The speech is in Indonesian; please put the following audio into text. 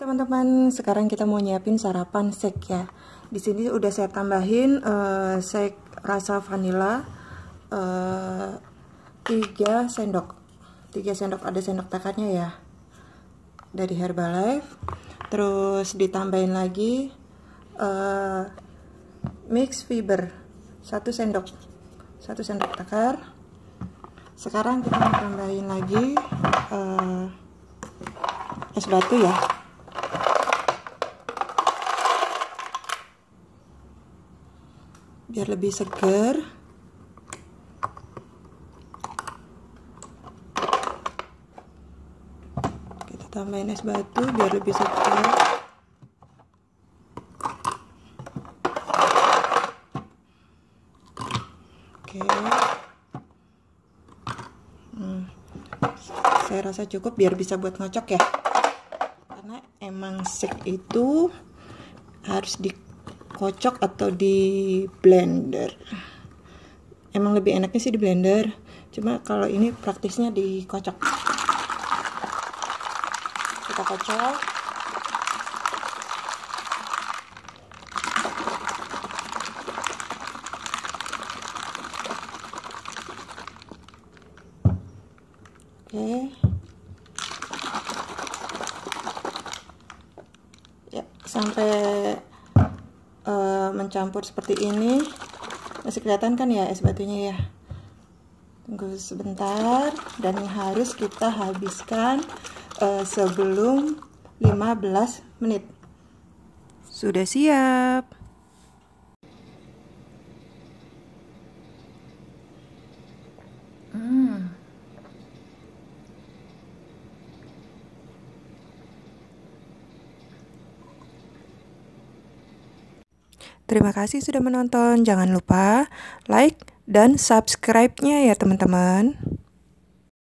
teman-teman, sekarang kita mau nyiapin sarapan shake ya. Di sini udah saya tambahin uh, shake rasa vanilla uh, 3 sendok. 3 sendok ada sendok takarnya ya. Dari Herbalife. Terus ditambahin lagi uh, mix fiber 1 sendok. 1 sendok takar. Sekarang kita mau tambahin lagi uh, es batu ya biar lebih segar kita tambahin es batu biar lebih segar oke. Hmm. saya rasa cukup biar bisa buat ngocok ya. Karena emang shake itu harus dikocok atau di blender? Emang lebih enaknya sih di blender cuma kalau ini praktisnya dikocok. Kita kocok. Oke. Okay. sampai uh, mencampur seperti ini. Masih kelihatan kan ya es batunya ya? Tunggu sebentar. Dan harus kita habiskan uh, sebelum 15 menit. Sudah siap Terima kasih sudah menonton. Jangan lupa like dan subscribe-nya ya teman-teman.